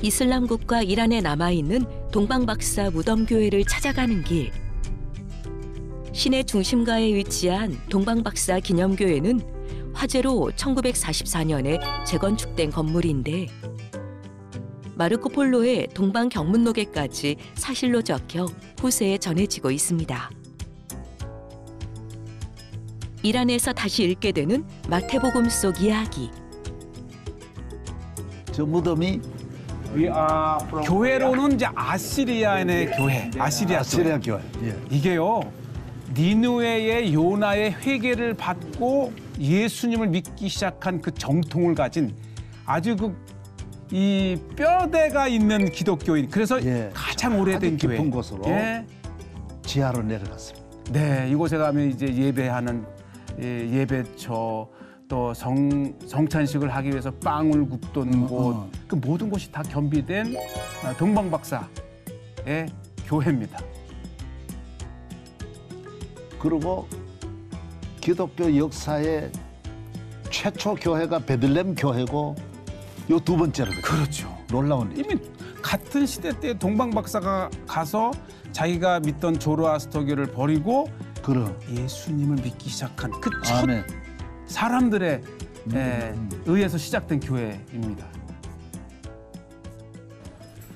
이슬람국가 이란에 남아있는 동방박사 무덤교회를 찾아가는 길. 시내 중심가에 위치한 동방박사 기념교회는 화재로 1944년에 재건축된 건물인데 마르코 폴로의 동방 경문록에까지 사실로 적혀 후세에 전해지고 있습니다. 이란에서 다시 읽게 되는 마태복음 속 이야기. 저 무덤이 교회로는 이제 아시리아의 교회, 아시리아 교회. 아시리아 교회. 예. 이게요 니누웨의 요나의 회개를 받고 예수님을 믿기 시작한 그 정통을 가진 아주 그 이 뼈대가 있는 기독교인 그래서 예, 가장 오래된 아주 깊은 교회 곳으로. 예. 지하로 내려갔습니다. 네 이곳에 가면 이제 예배하는 예, 예배처 또 성, 성찬식을 하기 위해서 빵을 굽던 곳 어. 그 모든 곳이 다 겸비된 아, 동방박사의 교회입니다. 그리고 기독교 역사의 최초 교회가 베들렘 교회고 요 두 번째로거든요. 그렇죠. 놀라운 일. 이미 같은 시대 때 동방 박사가 가서 자기가 믿던 조로아스터교를 버리고 그럼 예수님을 믿기 시작한 그첫 아멘. 사람들의 음, 에, 음. 의해서 시작된 교회입니다.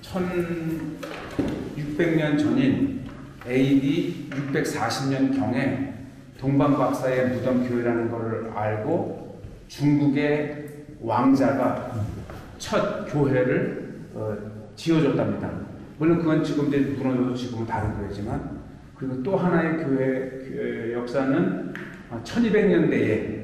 1600년 전인 AD 640년 경에 동방 박사의 무덤 교회라는 것을 알고 중국의 왕자가 첫 교회를 어, 지어줬답니다. 물론 그건 지금 이제 무너져도 지금은 다른 교회지만 그리고 또 하나의 교회, 교회 역사는 1200년대에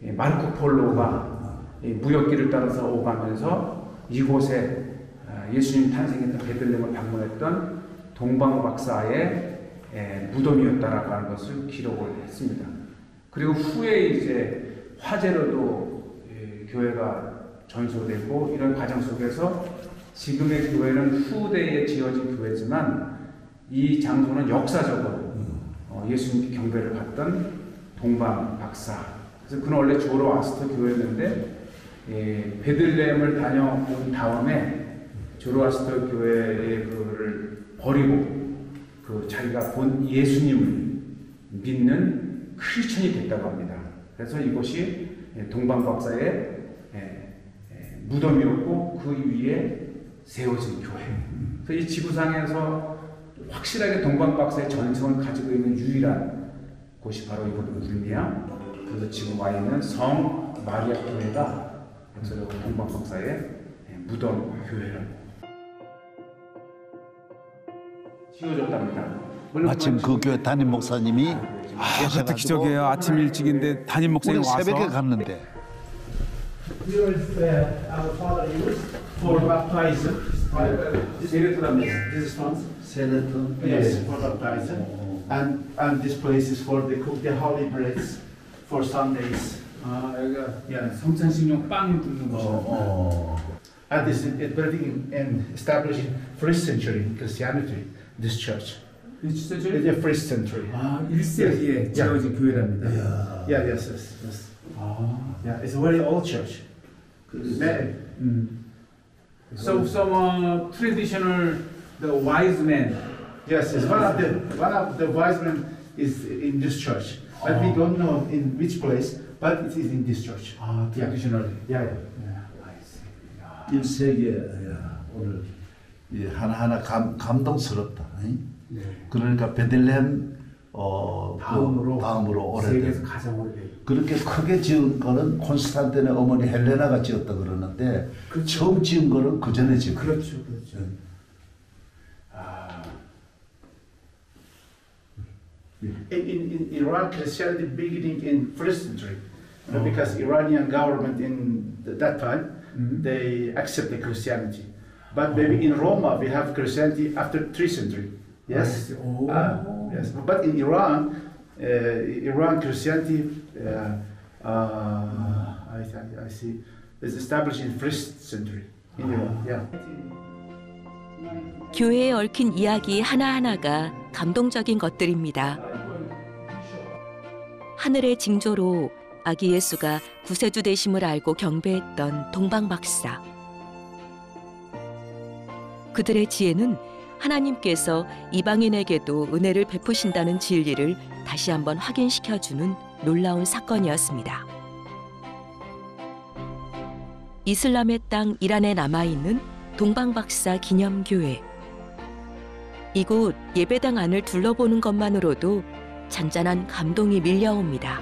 마르코 폴로가 이 무역길을 따라서 오가면서 이곳에 아, 예수님 탄생했던 베들레헴을 방문했던 동방 박사의 에, 무덤이었다라고 하는 것을 기록을 했습니다. 그리고 후에 이제 화재로도 예, 교회가 전소되고 이런 과정 속에서 지금의 교회는 후대에 지어진 교회지만 이 장소는 역사적으로 어, 예수님께 경배를 받던 동방 박사. 그래서 그는 원래 조로아스터 교회였는데 예, 베들레헴을 다녀온 다음에 조로아스터 교회의 그를 버리고 그 자기가 본 예수님을 믿는 크리스천이 됐다고 합니다. 그래서 이곳이 예, 동방 박사의 예, 예, 무덤이었고 그 위에 세워진 교회. 그래서 이 지구상에서 확실하게 동방 박사의 전성을 가지고 있는 유일한 곳이 바로 이곳 물리야. 그래서 지금 와 있는 성 마리아 교회가 역사적 동방 박사의 예, 무덤 교회를 지어졌답니다. 마침 그 교회 담임 목사님이 아, 그것도 기적이에요. 아침 일찍인데 담임 목사님 와서 새벽에 갔는데 uh, Yes, for baptism. And and this place is for the cook the holy breads for Sundays. 아 여기가 Yeah. 성찬식용 빵 굽는 곳이요. 어. And this is it built in and established in first century Christianity. This church. It's the first century. 아 1세기에 지어진 교회랍니다. Yeah, yes, yes, yes. Yeah, it's a very old church. 네. So some uh, traditional the wise men Yes, it's one of the one of the wise men is in this church, But we don't know in which place, but it is in this church. 아 traditional Yeah, yeah. 1세기에 오늘 이 하나하나 감, 감동스럽다. 이? 그러니까 베들레헴 어, 그 다음으로 다음으로 세계에서 오래된 가장 오래된 그렇게 크게 지은 거는 콘스탄틴의 어머니 헬레나가 지었다 그러는데 처음 지은 거는 그 전에 지은. 그렇죠, 그렇죠. In, in, in Iran, Christianity beginning in first century, you know, because Iranian government in th- that time they accept the Christianity, but maybe in Roma we have Christianity after three century. Yes, Oh. Ah, yes. But in Iran, uh, Iran Christianity, uh, uh, I, I, I see, is established in first century in Iran. Yeah. 교회에 얽힌 이야기 하나하나가 감동적인 것들입니다. 하늘의 징조로 아기 예수가 구세주 되심을 알고 경배했던 동방 박사. 그들의 지혜는 하나님께서 이방인에게도 은혜를 베푸신다는 진리를 다시 한번 확인시켜주는 놀라운 사건이었습니다. 이슬람의 땅 이란에 남아있는 동방박사 기념교회. 이곳 예배당 안을 둘러보는 것만으로도 잔잔한 감동이 밀려옵니다.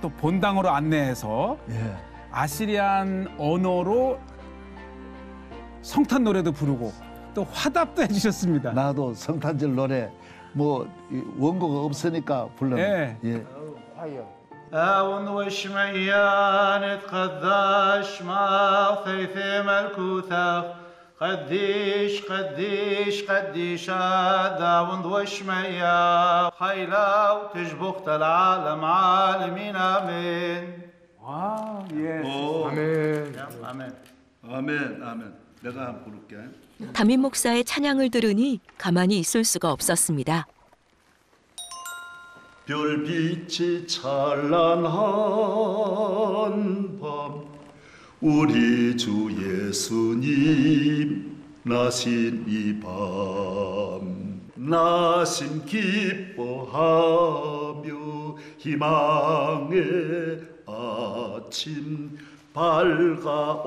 또 본당으로 안내해서 예. 아시리안 언어로 성탄 노래도 부르고 또 화답도 해주셨습니다. 나도 성탄절 노래 뭐이 원고가 없으니까 불러. 예. 예. أون وشميان تقداش ما ثيث ملكوثا قديش قديش قديش داون وشميا خيلا وتجبخت العالم عالمين آمين 아, 예. آمين آمين 아멘, 아멘. 내가 한번 부를게. 담임 목사의 찬양을 들으니 가만히 있을 수가 없었습니다. 별빛이 찬란한 밤 우리 주 예수님 나신 이 밤 나심 기뻐하며 희망의 아침 밝아오도다.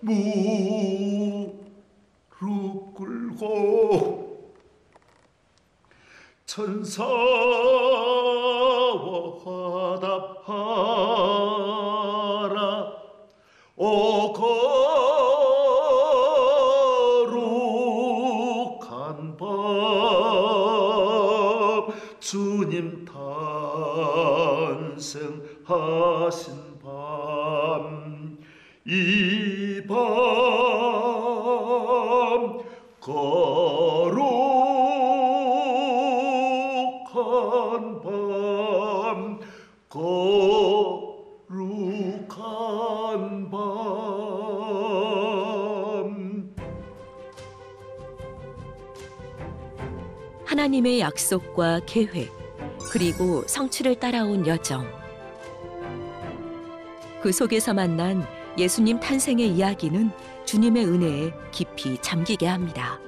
무릎 꿇고 천사와 화답하라 주님 탄생하신 밤 이 밤 거룩한 밤 거룩한 하나님의 약속과 계획, 그리고 성취를 따라온 여정. 그 속에서 만난 예수님 탄생의 이야기는 주님의 은혜에 깊이 잠기게 합니다.